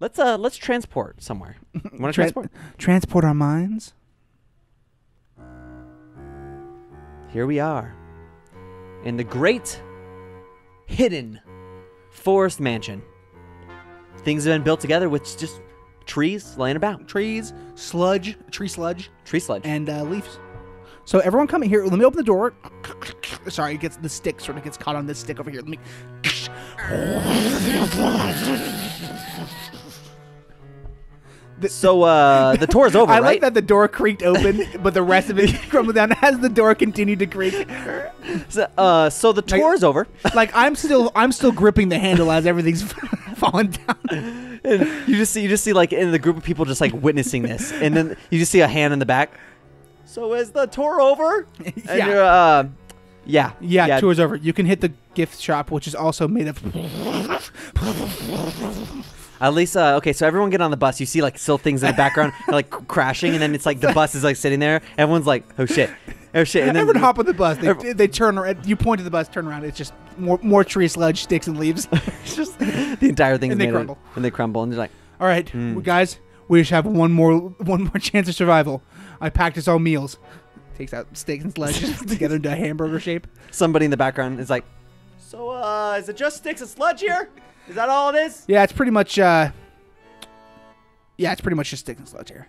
let's uh let's transport somewhere. Want to Tra- transport? transport our minds. Here we are, in the great, hidden forest mansion. Things have been built together with just trees laying about, Trees, sludge, tree sludge, tree sludge. and uh, leaves. So everyone come here. Let me open the door. Sorry, it gets the stick sort of gets caught on this stick over here. Let me. so uh the tour's over, I right? like that the door creaked open, but the rest of it crumbled down as the door continued to creak. So, uh, so the tour's over. Like I'm still, I'm still gripping the handle as everything's falling down. And you just see you just see like in the group of people just like witnessing this, and then you just see a hand in the back. So is the tour over? And Yeah. you're, uh, yeah, Yeah, tour's over. You can hit the gift shop, which is also made of. At least, uh, okay. So everyone get on the bus. You see like still things in the background like crashing, and then it's like the bus is like sitting there. Everyone's like, oh shit, oh shit, and then Everyone hop on the bus. They, they turn around. You point to the bus, turn around. It's just more, more tree sludge, sticks, and leaves. it's just the entire thing. And is they of- crumble. and they crumble, and you're like, All right, well, guys, we just have one more, one more chance of survival. I packed us all meals. Takes out steaks and sludge together into a hamburger shape. somebody in the background is like, so uh, is it just sticks and sludge here? Is that all it is? Yeah, it's pretty much. uh Yeah, it's pretty much just sticks and sludge here.